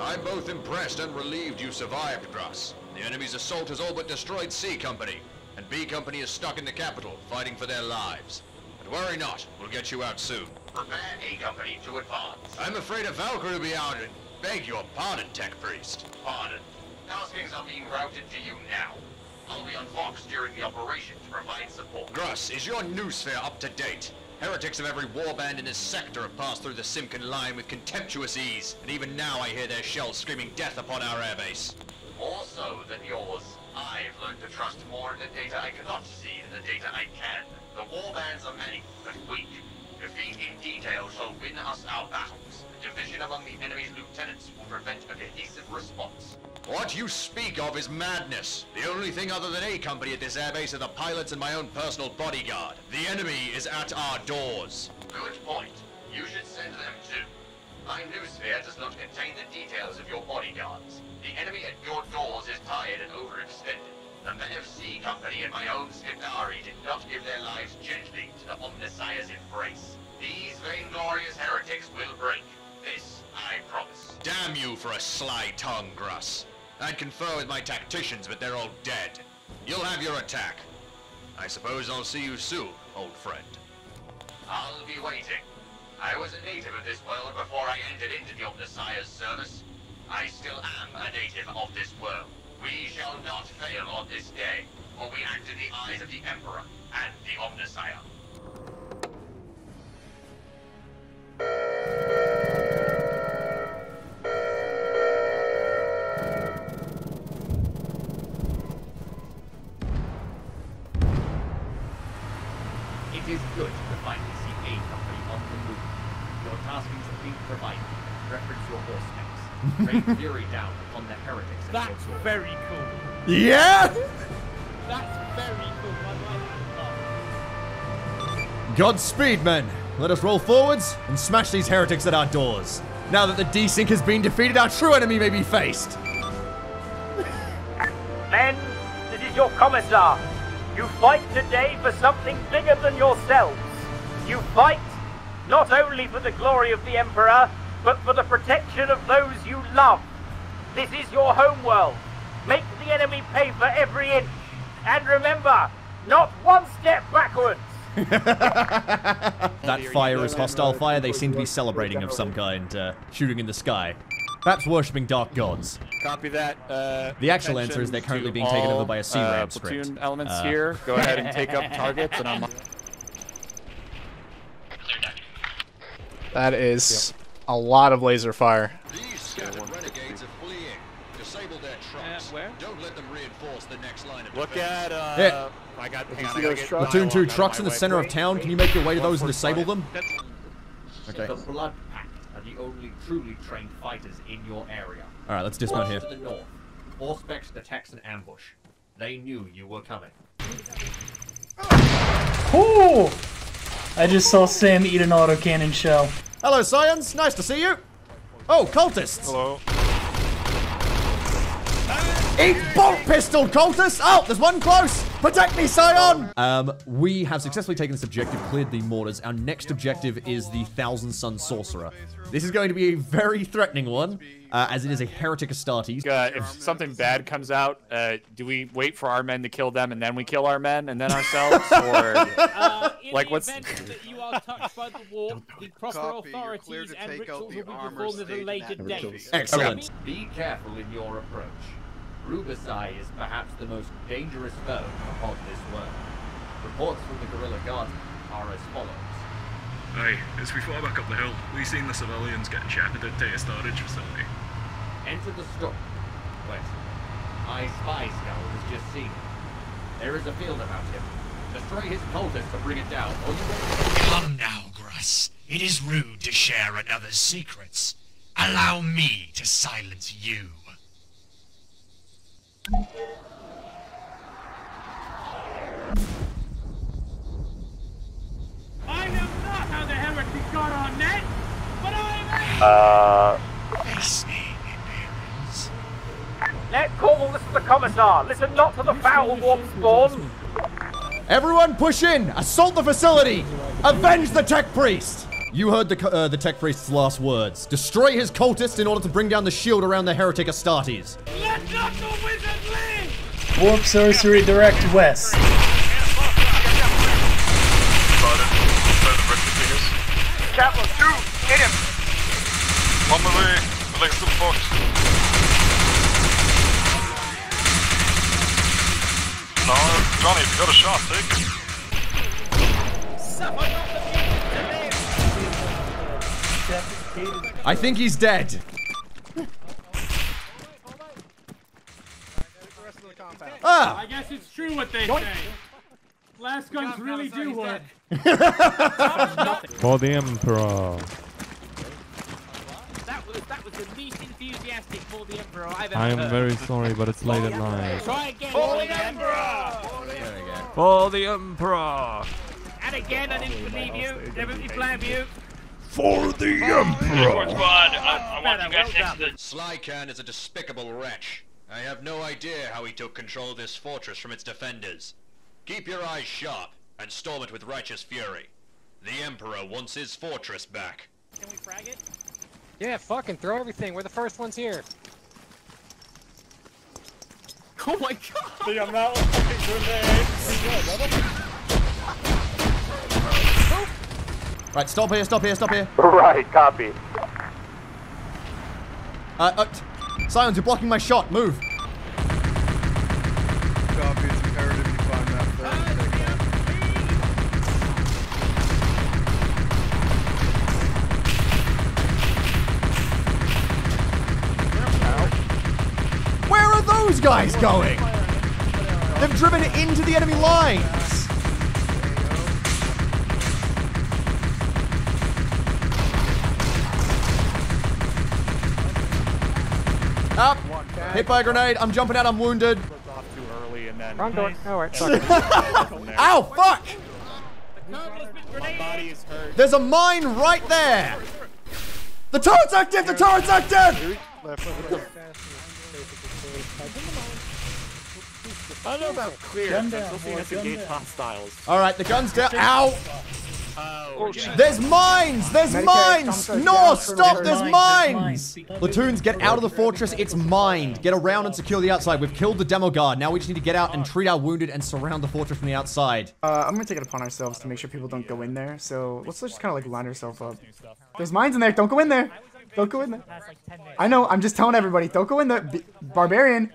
I'm both impressed and relieved you survived, Gruss. The enemy's assault has all but destroyed C Company, and B Company is stuck in the capital, fighting for their lives. But worry not, we'll get you out soon. Prepare A Company to advance. I'm afraid a Valkyrie will be out and beg your pardon, Tech Priest. Pardon. Taskings are being routed to you now. I'll be on Fox during the operation to provide support. Gruss, is your noosphere up to date? Heretics of every warband in this sector have passed through the Simkin line with contemptuous ease, and even now I hear their shells screaming death upon our airbase. More so than yours. I've learned to trust more in the data I cannot see than the data I can. Among the enemy's lieutenants will prevent a cohesive response. What you speak of is madness. The only thing other than A Company at this airbase are the pilots and my own personal bodyguard. The enemy is at our doors. Good point. You should send them too. My noosphere does not contain the details of your bodyguards. The enemy at your doors is tired and overextended. The men of C Company and my own Skitarii did not give their lives gently to the Omnissiah's embrace. These vainglorious heretics will break. I promise. Damn you for a sly tongue, Gruss. I'd confer with my tacticians, but they're all dead. You'll have your attack. I suppose I'll see you soon, old friend. I'll be waiting. I was a native of this world before I entered into the Omnissiah's service. I still am a native of this world. We shall not fail on this day, for we act in the eyes of the Emperor and the Omnissiah. Provided. Reference your horse necks. Rain fury down upon the heretics That's very cool. Yeah! That's very cool. I like. Godspeed, men. Let us roll forwards and smash these heretics at our doors. Now that the desync has been defeated, our true enemy may be faced. Men, this is your commissar. You fight today for something bigger than yourselves. You fight not only for the glory of the Emperor, but for the protection of those you love. This is your homeworld. Make the enemy pay for every inch. And remember, not one step backwards. That fire is hostile fire. They seem to be celebrating of some kind, uh, shooting in the sky. Perhaps worshipping dark gods. Copy that. Uh, The actual answer is they're currently being taken over by a C uh, ramp platoon script. elements Uh, here. Go ahead and take up targets, and I'm. That is a lot of laser fire. These scattered renegades are fleeing. Disable their trucks. where? Don't let them reinforce the next line of Look defense. at. Uh, Yeah. I got. Hang you on, I gotta trucks? Platoon 2, dialogue out of trucks in the way. center of town. Can you make your way to those and disable them? Okay. The Blood Pact are the only truly trained fighters in your area. Alright, let's dismount here. To the north, Auspex detects an ambush. They knew you were coming. Ooh! I just saw Sam eat an autocannon shell. Hello, Scions. Nice to see you. Oh, cultists. Hello. Eat bolt pistol, cultists! Oh, there's one close! Protect me, Scion! Um, we have successfully taken this objective, cleared the mortars. Our next objective is the Thousand Sun Sorcerer. This is going to be a very threatening one, uh, as it is a heretic Astartes. Uh, if something bad comes out, uh, do we wait for our men to kill them and then we kill our men and then ourselves, or Uh, in Like, the what's- event that you are touched by the war, the proper Copy, authorities and rituals will be performed at a later date. Excellent. Be careful in your approach. Rubicide is perhaps the most dangerous foe upon this world. Reports from the guerrilla guardsmen are as follows. Aye, as we fly back up the hill, we seen the civilians getting shattered at a storage facility. Enter the store. Wait. My spy scout has just seen him. There is a field about him. Destroy his cultists to bring it down, or you will... Come now, Gruss. It is rude to share another's secrets. Allow me to silence you. I know not how the heretic got on net, but I'm Uh, Face me, Imperials. Net Corporal, this is the commissar. Listen not to the foul warp spawn. Everyone push in! Assault the facility! Avenge the tech priest! You heard the, uh, the tech priest's last words. Destroy his cultists in order to bring down the shield around the heretic Astartes. Let not the wizard live! Warp sorcery direct west. Chaplain, two, hit him! On the way, the legs to the fox. No, Johnny, if you got a shot, take it. I think he's dead. I guess it's true what they say. Last guns really do work. For the Emperor. That was that was the least enthusiastic for the Emperor I've ever I am heard. very sorry, but it's late at night. Try again. For the Emperor! For the Emperor! And again, I didn't believe you. Never be blame you. For the Squad, I, I want you guys next to the... Slycan is a despicable wretch. I have no idea how he took control of this fortress from its defenders. Keep your eyes sharp and storm it with righteous fury. The Emperor wants his fortress back. Can we frag it? Yeah, fucking throw everything. We're the first ones here. Oh my god! The amount of fucking grenades. Right, stop here, stop here, stop here. Right, copy. Uh, uh, t- Silence, you're blocking my shot. Move. Copy, it's imperative you find that. Where are those guys going? They've driven into the enemy lines. Hit by a grenade. I'm jumping out. I'm wounded. Off too early. Wrong door. No, right. Ow, fuck! My body is hurt. There's a mine right there. The turret's active. The turret's active. I don't know about clear. Gun I'm down, boy, us down. All right, the gun's down. Ow! Oh, There's mines! There's mines! No, stop! There's There's mines! mines. Platoons, get out of the fortress. It's mined. Get around and secure the outside. We've killed the demo guard. Now we just need to get out and treat our wounded and surround the fortress from the outside. Uh, I'm gonna take it upon ourselves to make sure people don't go in there. So let's just kind of like line ourselves up. There's mines in there. Don't go in there. Don't go in there. I know. I'm just telling everybody. Don't go in there. B- Barbarian.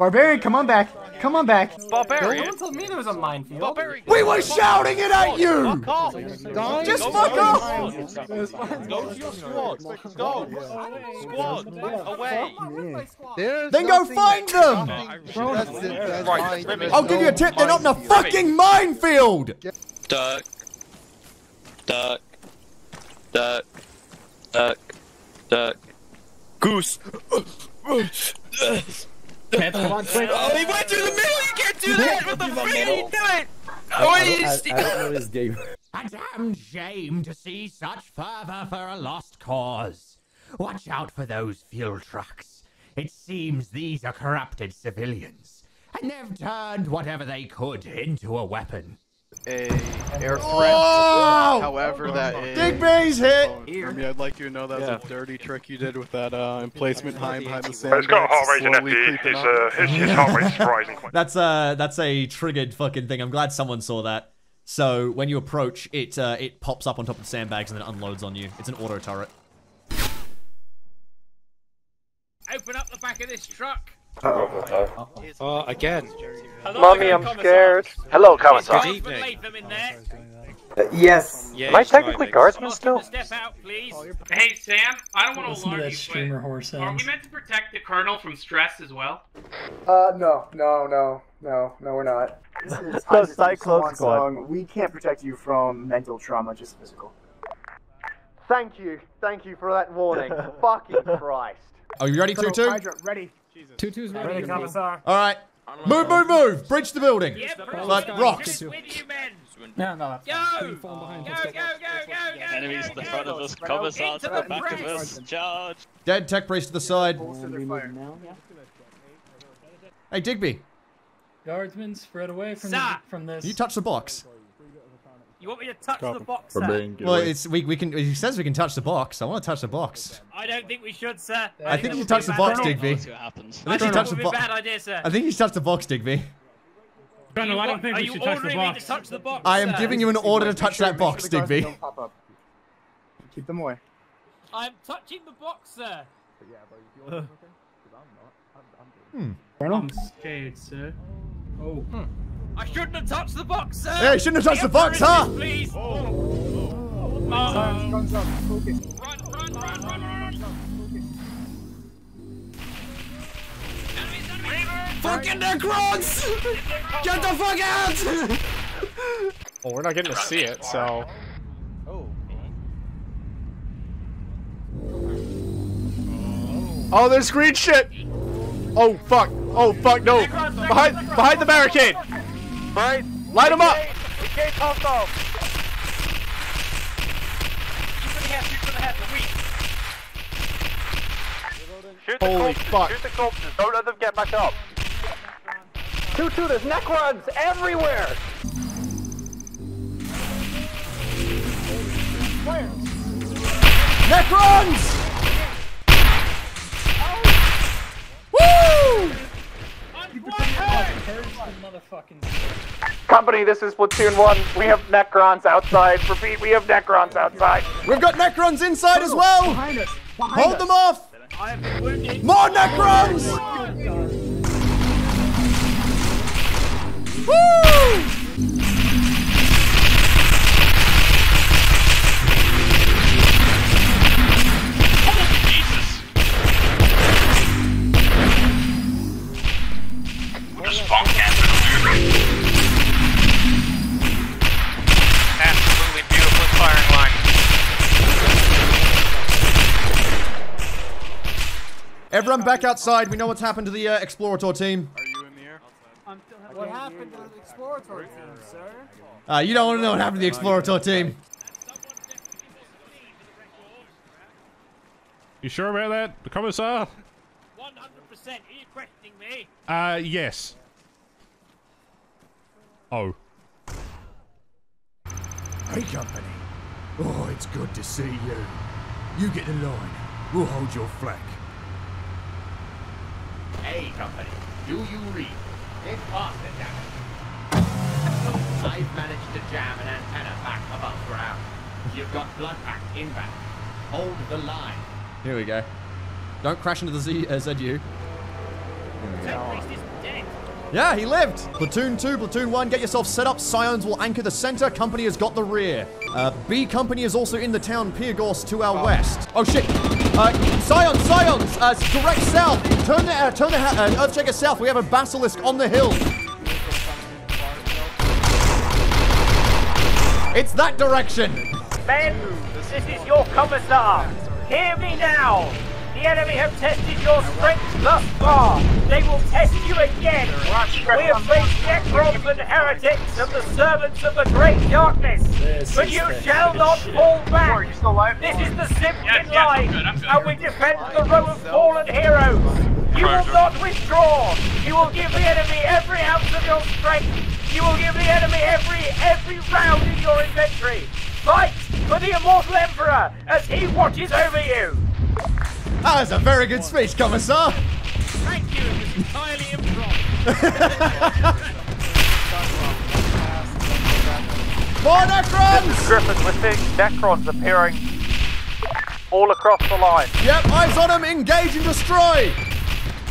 Barbarian, come on back. Come on back. Barbarian. Don't tell me there was a minefield. Barbarian. We were shouting it at you! Fuck off. Just Go fuck to off! your- Go to your squad. Go. Squad. Away. Then go find them! I'll give you a tip. They're not in a fucking minefield! Duck. Duck. Duck. Duck. Duck. Goose. Come on, quick. Oh, he went through the middle. You can't do that. What the fuck did he do it? Oh, he's. A damned shame to see such fervor for a lost cause. Watch out for those fuel trucks. It seems these are corrupted civilians, and they've turned whatever they could into a weapon. A air threat. Oh! However, that is. Digby's hit! I mean, I'd like you to know that was Yeah. a dirty trick you did with that uh, emplacement behind behind the He's sandbags. got a heart rate in slowly FP. creeping His, uh, his, his heart rate's rising quite. That's uh that's a triggered fucking thing. I'm glad someone saw that. So when you approach, it uh, it pops up on top of the sandbags and then unloads on you. It's an auto turret. Open up the back of this truck. Uh, again. Hello, Mommy, I'm Commissar. scared. Hello, Commissar. Guardsman Tatham in there. yes. Yeah, Am I technically guardsman still? Step out, please. Hey, Sam, I don't want to Listen to alarm that you, streamer but horse are we meant to protect the Colonel from stress as well? Uh, no, no, no, no, no, we're not. This is No, Cyclone Squad. Song. We can't protect you from mental trauma, just physical. Thank you. Thank you for that warning. Fucking Christ. Are you ready, Colonel 2 2? Ready. Tutu's ready. Ready, Commissar. Alright. Move, move, move! Bridge the building! Yeah, bro. Like rocks. With you, men. No, no. Go! Go, go, go, go, go, go, Enemies go, in the go. front of us, commissar Into to the the back of press. us. Charge. Dead tech priest to the side. Hey, Digby, Guardsmen spread away from Sir. from this. can you touch the box? You want me to touch the box, For sir? being Well, it's we we can. He says we can touch the box. I want to touch the box. I don't think we should, sir. I think that you would touch the box. Digby. I I think you think touch that the would be a box. bad idea, sir. I think you touch the box, Digby. Colonel, I don't think Are we you should touch the ordering me box. to touch the box, I am sir? giving you an order to Make touch sure- that make sure box, the guards Digby. don't pop up. Keep them away. I'm touching the box, sir. Hmm. I'm scared, sir. Oh. I shouldn't have touched the box, sir. Yeah, you shouldn't have touched the box, huh? Please. Silence, guns up, focus. Fucking Necrons! Get the fuck out! Well, we're not getting to see it, so. Oh, there's green shit! Oh fuck! Oh fuck! No! Behind, behind the barricade! Right. Light 'em up! The gate popped off. Shoot for the head, shoot for the head, the weak. Shoot the Holy corpses, fuck. shoot the corpses, don't let them get back up. Two, two, there's Necrons everywhere! Necrons! Woo! Company, this is Platoon 1. We have Necrons outside. Repeat, we have Necrons outside. We've got Necrons inside as well. Behind us. Behind Hold us. them off. I have. More Necrons! Oh Woo! Everyone back outside. We know what's happened to the uh, Explorator team. Are you in the air? I'm still. What happened to the Explorator team, sir? Uh, you don't want to know what happened to the Explorator team. You sure about that, the Commissar? 100%. Are you questioning me? Uh, yes. Oh. Hey, company. Oh, it's good to see you. You get the line. We'll hold your flank. Hey, company, do you read? Get faster, damn it. I've managed to jam an antenna back above ground. You've got Blood Pact inbound. Hold the line. Here we go. Don't crash into the Z uh, ZU. Yeah, he lived. Platoon 2, Platoon 1, get yourself set up. Scions will anchor the center. Company has got the rear. Uh, B Company is also in the town, Piergos, to our west. Oh, shit. Uh, Scions, Scions, uh, direct south. Turn the, uh, turn the uh, Earthshaker south. We have a Basilisk on the hill. It's that direction. Men, this is your commissar. Hear me now. The enemy have tested your strength thus far. They will test you again. We have faced Necrons and heretics and the servants of the great darkness. but you shall not fall back. This is the Simpkin line, and we defend the row of fallen heroes. You will not withdraw. You will give the enemy every ounce of your strength. You will give the enemy every every round in your inventory. Fight for the immortal emperor as he watches over you. That was a very good speech, Commissar. Thank was entirely improv. More Necrons! Griffin, we're seeing Necrons appearing all across the line. Yep, eyes on them, Engage and destroy.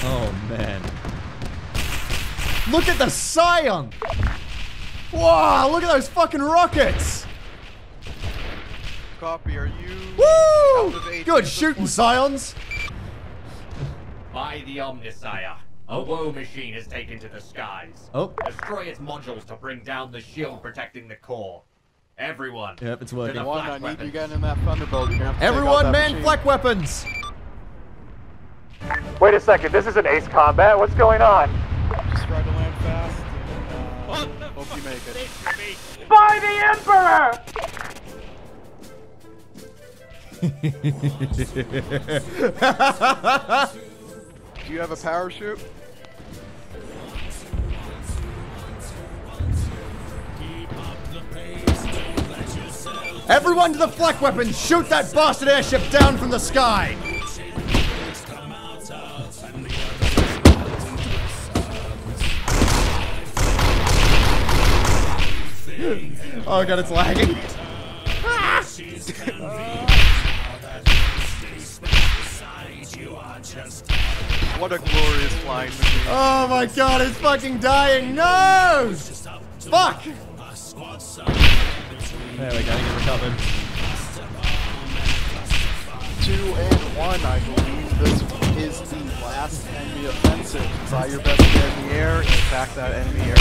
Oh, man. Look at the Scion. Wow, look at those fucking rockets. Copy, are you Woo! Good shooting, Scions. By the Omnissiah, a woe machine is taken to the skies. Oh. Destroy its modules to bring down the shield protecting the core. Everyone. Yep, it's working. the One, flak I need you getting in that Thunderbolt. You're gonna have to Everyone, that man, machine. flak weapons. Wait a second, this is an ace combat. What's going on? Just try to land fast. And, uh, hope you make it. By the emperor! Do you have a parachute? Everyone to the flak weapons! Shoot that bastard airship down from the sky! Oh god, it's lagging. Ah! What a glorious flying machine. Oh my god, it's fucking dying! No! Fuck! There we go, get recovered. Two and one, I believe this is the last enemy offensive. Try your best to get in the air and attack that enemy air.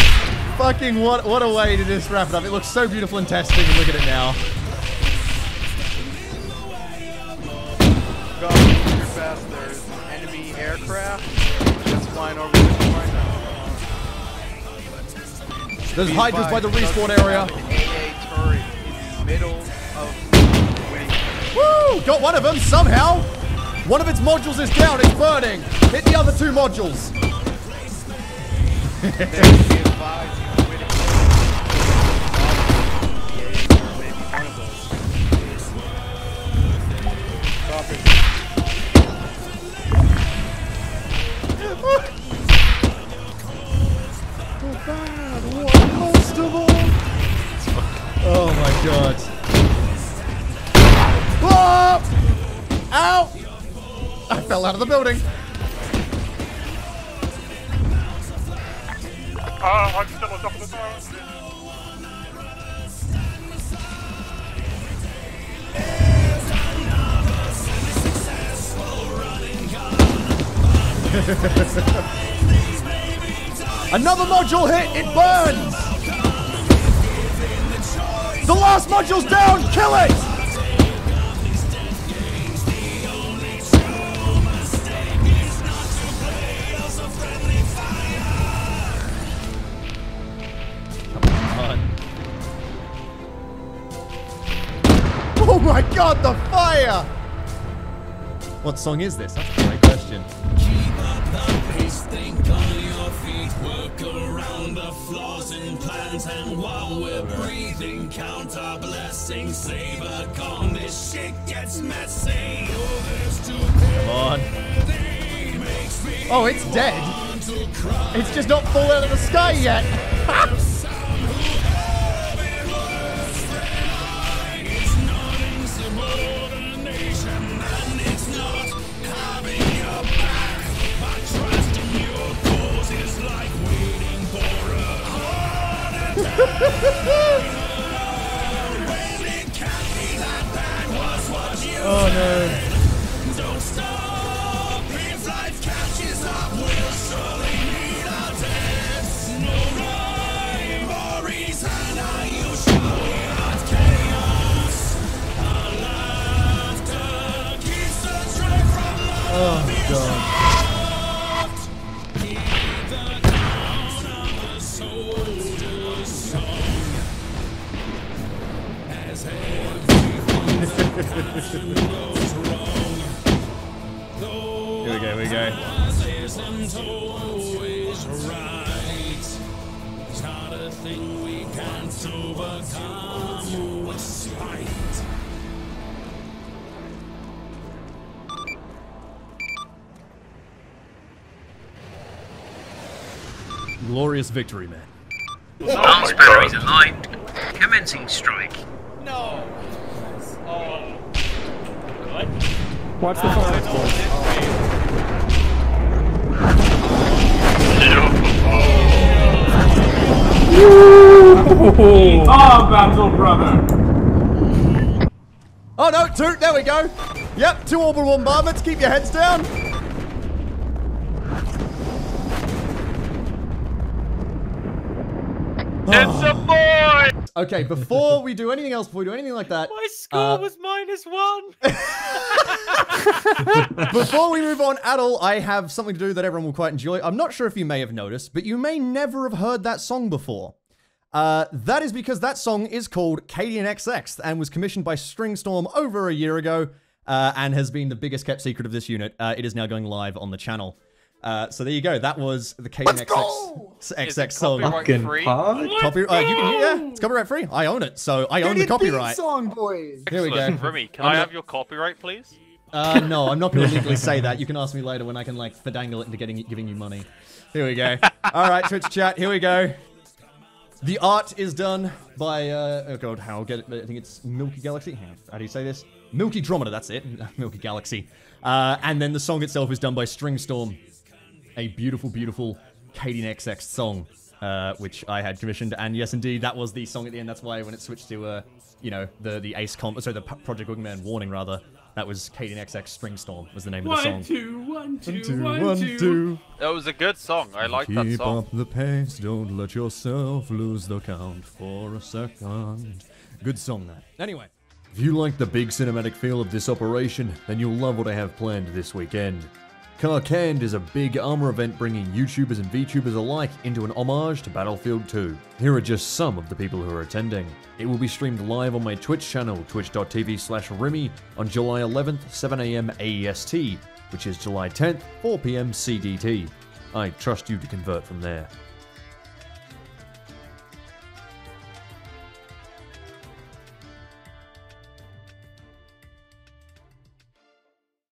Fucking what what a way to just wrap it up. It looks so beautiful and testing, and look at it now. Go your best. Aircraft that's flying over this right now. There's hydras by the respawn area. AA turret in the middle of. Woo! Got one of them somehow. One of its modules is down. It's burning. Hit the other two modules. Oh my god. Ow! I fell out of the building. Ah, I'm still on top of the tower. Another module hit. It burns. The last module's down. Kill it. Oh my god, the fire! What song is this? That's a great question. Think on your feet, work around the flaws in plans, and while we're breathing, count our blessings. Calm, this shit gets messy. Come on. Oh, it's dead. It's just not fallen out of the sky yet. Woo-hoo-hoo-hoo! not a thing we can't overcome with spite. Glorious victory, man. Arms batteries aligned. Commencing strike. No. Oh. Watch the fire. Oh, battle brother. Oh no, two, there we go. Yep, two orbital bombardments, keep your heads down. It's a boy! Okay, before we do anything else, before we do anything like that, My score uh, was minus one. Before we move on at all, I have something to do that everyone will quite enjoy. I'm not sure if you may have noticed, but you may never have heard that song before. Uh, that is because that song is called Cadian XXth and was commissioned by Stringstorm over a year ago uh, and has been the biggest kept secret of this unit. Uh, it is now going live on the channel. Uh, so there you go. That was the Cadian XXth, XX song. copyright free? Copyright. Uh, you can hear. Yeah, it's copyright free. I own it, so I own the copyright. song, boys. Here we go. Rimmy, can I'm I not- have your copyright, please? Uh, no, I'm not going to legally say that. You can ask me later when I can like fadangle it into getting giving you money. Here we go. All right, Twitch chat. Here we go. The art is done by uh, oh god, how get it? I think it's Milky Galaxy. How, how do you say this? Milky Drometer. That's it. Milky Galaxy. Uh, and then the song itself is done by Stringstorm. A beautiful, beautiful Cadian XXth song, uh, which I had commissioned. And yes, indeed, that was the song at the end. That's why when it switched to, uh, you know, the the Ace comp, sorry, the P- Project Wingman warning rather, that was Cadian XXth Stringstorm was the name of the One, song. two, one, two, two, one, one, two. two. That was a good song. I like that song. Keep up the pace, don't let yourself lose the count for a second. Good song, that. Anyway, if you like the big cinematic feel of this operation, then you'll love what I have planned this weekend. Karkand is a big armor event bringing YouTubers and VTubers alike into an homage to Battlefield 2. Here are just some of the people who are attending. It will be streamed live on my Twitch channel, twitch.tv slash Rimmy, on July 11th, 7am AEST, which is July 10th, 4pm CDT. I trust you to convert from there.